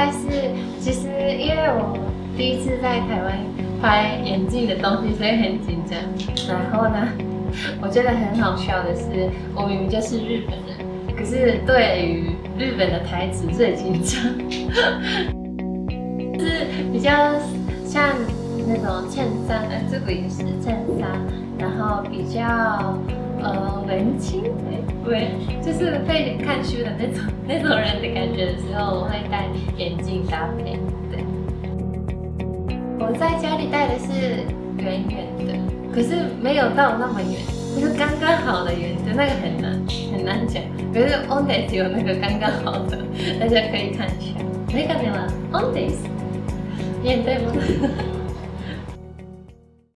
但是，其实因为我第一次在台湾拍眼镜的东西，所以很紧张。然后呢，我觉得很好笑的是，我明明就是日本人，可是对于日本的台词最紧张，是比较像那种衬衫，呃，这个也是衬衫，然后比较。呃，文青，对，就是被看书的那种那种人的感觉的时候，我会戴眼镜搭配。对，我在家里戴的是圆圆的，可是没有到那么圆，就是刚刚好的圆，就那个很难很难讲。可是 Ondays 有那个刚刚好的，大家可以看一下。没看见吗？Ondays，眼对吗？